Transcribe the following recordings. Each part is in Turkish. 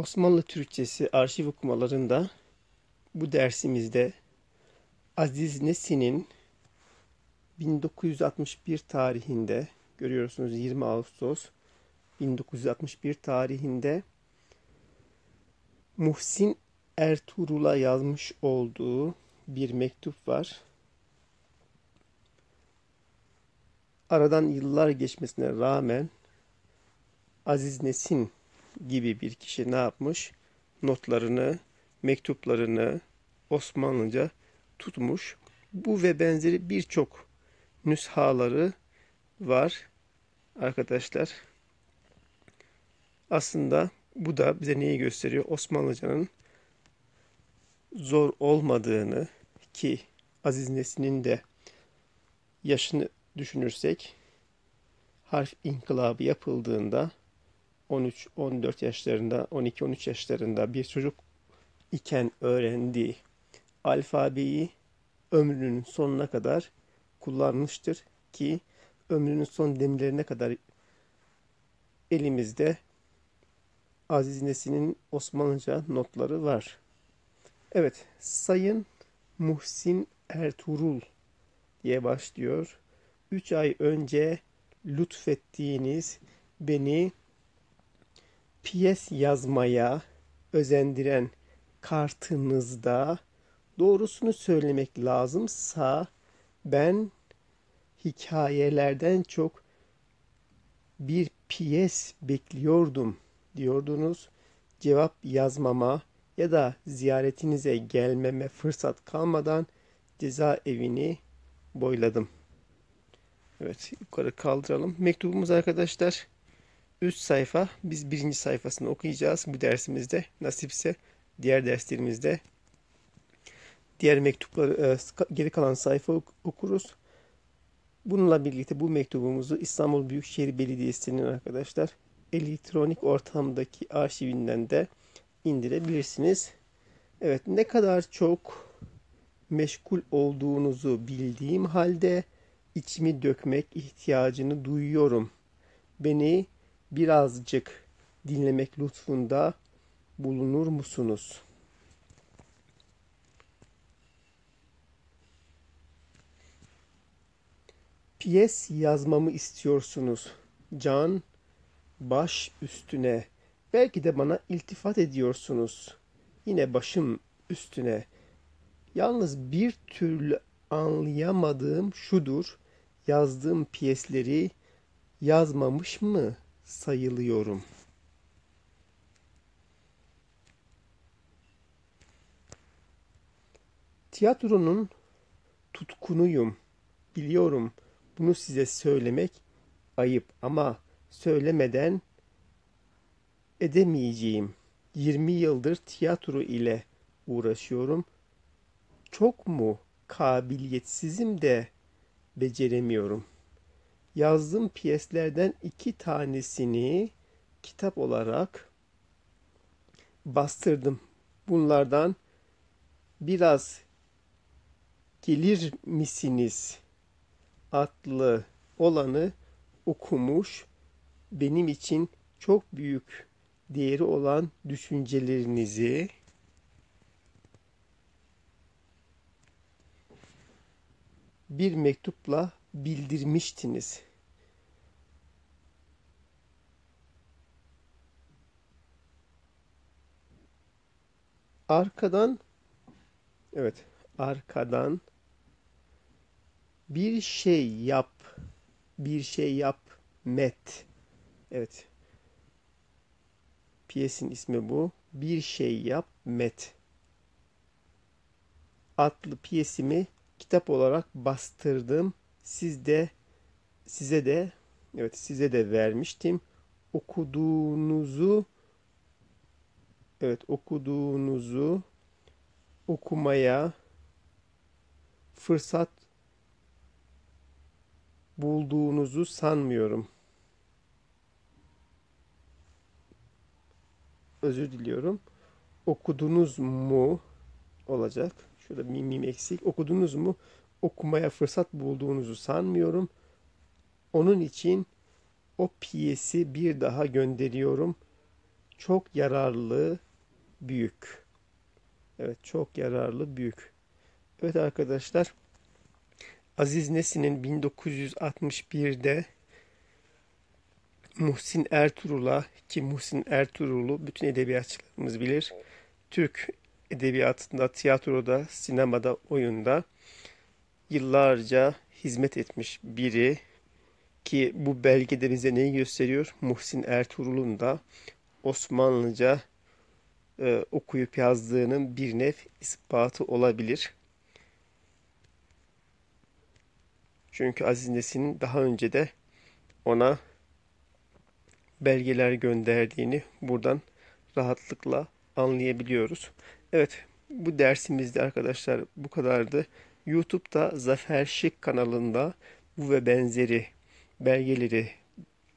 Osmanlı Türkçesi arşiv okumalarında bu dersimizde Aziz Nesin'in 1961 tarihinde görüyorsunuz 20 Ağustos 1961 tarihinde Muhsin Ertuğrul'a yazmış olduğu bir mektup var. Aradan yıllar geçmesine rağmen Aziz Nesin gibi bir kişi ne yapmış? Notlarını, mektuplarını Osmanlıca tutmuş. Bu ve benzeri birçok nüshaları var arkadaşlar. Aslında bu da bize neyi gösteriyor? Osmanlıcanın zor olmadığını ki Aziz Nesin'in de yaşını düşünürsek harf inkılabı yapıldığında 13-14 yaşlarında, 12-13 yaşlarında bir çocuk iken öğrendiği alfabeyi ömrünün sonuna kadar kullanmıştır ki ömrünün son demirlerine kadar elimizde Aziz Nesin'in Osmanlıca notları var. Evet, Sayın Muhsin Ertuğrul diye başlıyor. Üç ay önce lütfettiğiniz beni piyes yazmaya özendiren kartınızda doğrusunu söylemek lazımsa ben hikayelerden çok bir piyes bekliyordum diyordunuz. Cevap yazmama ya da ziyaretinize gelmeme fırsat kalmadan cezaevini boyladım. Evet yukarı kaldıralım. Mektubumuz arkadaşlar üst sayfa. Biz birinci sayfasını okuyacağız bu dersimizde. Nasipse diğer derslerimizde diğer mektupları geri kalan sayfa okuruz. Bununla birlikte bu mektubumuzu İstanbul Büyükşehir Belediyesi'nin arkadaşlar elektronik ortamdaki arşivinden de indirebilirsiniz. Evet ne kadar çok meşgul olduğunuzu bildiğim halde içimi dökmek ihtiyacını duyuyorum. Beni birazcık dinlemek lütfunda bulunur musunuz? Piyes yazmamı istiyorsunuz. Can baş üstüne. Belki de bana iltifat ediyorsunuz. Yine başım üstüne. Yalnız bir türlü anlayamadığım şudur. Yazdığım piyesleri yazmamış mı sayılıyorum? Tiyatronun tutkunuyum. Biliyorum bunu size söylemek ayıp ama söylemeden edemeyeceğim. 20 yıldır tiyatro ile uğraşıyorum. Çok mu kabiliyetsizim de beceremiyorum. Yazdığım piyeslerden iki tanesini kitap olarak bastırdım. Bunlardan biraz gelir misiniz adlı olanı okumuş benim için çok büyük değeri olan düşüncelerinizi bir mektupla bildirmiştiniz. Arkadan evet arkadan bir şey yap bir şey yap met evet piyesin ismi bu bir şey yap met adlı piyesimi kitap olarak bastırdım. Siz de size de evet size de vermiştim. Okuduğunuzu evet okuduğunuzu okumaya fırsat bulduğunuzu sanmıyorum. Özür diliyorum. Okudunuz mu olacak. Şurada mim mim eksik. Okudunuz mu? Okumaya fırsat bulduğunuzu sanmıyorum. Onun için o piyesi bir daha gönderiyorum. çok yararlı büyük. Evet çok yararlı büyük. Evet arkadaşlar Aziz Nesin'in 1961'de Muhsin Ertuğrul'a ki Muhsin Ertuğrul'u bütün edebiyatçılarımız bilir. Türk edebiyatında, tiyatroda, sinemada, oyunda yıllarca hizmet etmiş biri ki bu belgede bize neyi gösteriyor? Muhsin Ertuğrul'un da Osmanlıca e, okuyup yazdığının bir nev ispatı olabilir. Çünkü Aziz Nesin'in daha önce de ona belgeler gönderdiğini buradan rahatlıkla anlayabiliyoruz. Evet, bu dersimizde arkadaşlar bu kadardı. YouTube'da Zafer Şık kanalında bu ve benzeri belgeleri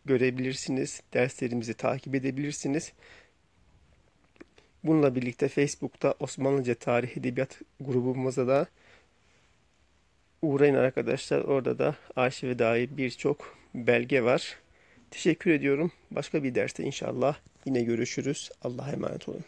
görebilirsiniz. Derslerimizi takip edebilirsiniz. Bununla birlikte Facebook'ta Osmanlıca Tarih Edebiyat grubumuza da uğrayın arkadaşlar. Orada da arşive dair birçok belge var. Teşekkür ediyorum. Başka bir derste inşallah yine görüşürüz. Allah'a emanet olun.